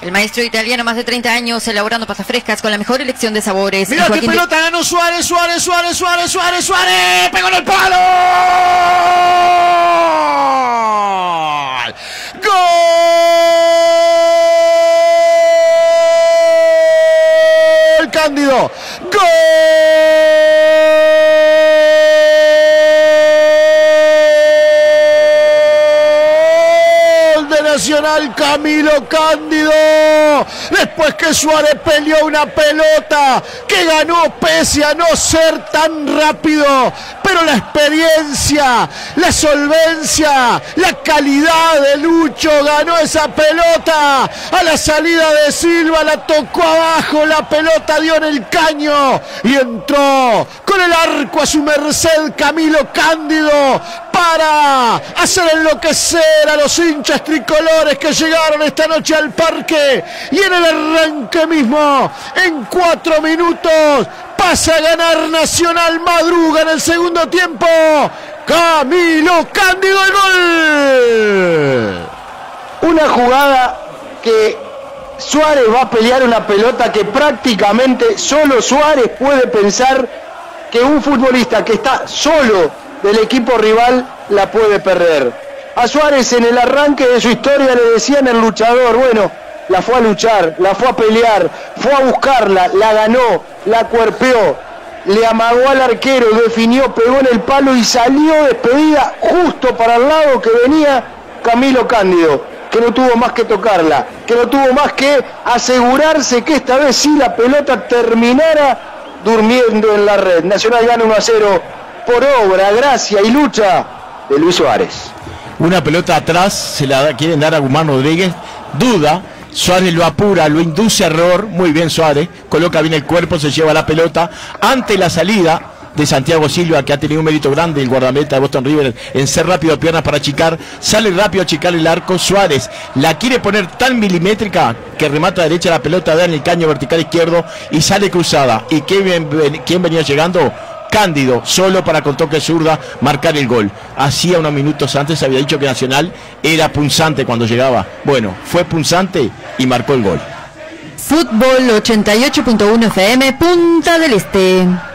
El maestro italiano, más de 30 años, elaborando pastas frescas con la mejor elección de sabores. Mira qué Joaquín de- pelota ganó Suárez, Suárez, Suárez, Suárez, Suárez, Suárez. Pegó en el palo. Gol. Cándido. Gol de Nacional Camilo Cándido. Después que Suárez peleó una pelota que ganó pese a no ser tan rápido. Pero la experiencia, la solvencia, la calidad de Lucho ganó esa pelota. A la salida de Silva la tocó abajo, la pelota dio en el caño y entró con el arco a su merced Camilo Cándido para hacer enloquecer a los hinchas tricolores que llegaron esta noche al parque y en el arranque mismo, en cuatro minutos, pasa a ganar Nacional Madruga en el segundo tiempo. Camilo Cándido el gol. Una jugada que Suárez va a pelear una pelota que prácticamente solo Suárez puede pensar que un futbolista que está solo del equipo rival la puede perder. A Suárez en el arranque de su historia le decían el luchador, bueno, la fue a luchar, la fue a pelear, fue a buscarla, la ganó, la cuerpeó, le amagó al arquero, definió, pegó en el palo y salió despedida justo para el lado que venía Camilo Cándido, que no tuvo más que tocarla, que no tuvo más que asegurarse que esta vez sí la pelota terminara durmiendo en la red. Nacional gana 1 a 0 por obra, gracia y lucha de Luis Suárez. Una pelota atrás, se la quieren dar a Guzmán Rodríguez, duda, Suárez lo apura, lo induce a error, muy bien Suárez, coloca bien el cuerpo, se lleva la pelota, ante la salida de Santiago Silva, que ha tenido un mérito grande, el guardameta de Boston River, en ser rápido a piernas para achicar, sale rápido a achicar el arco, Suárez la quiere poner tan milimétrica que remata a derecha la pelota, da en el caño vertical izquierdo y sale cruzada. ¿Y quién, quién venía llegando? Cándido, solo para con toque zurda marcar el gol. Hacía unos minutos antes había dicho que Nacional era punzante cuando llegaba. Bueno, fue punzante y marcó el gol. Fútbol 88.1 FM, Punta del Este.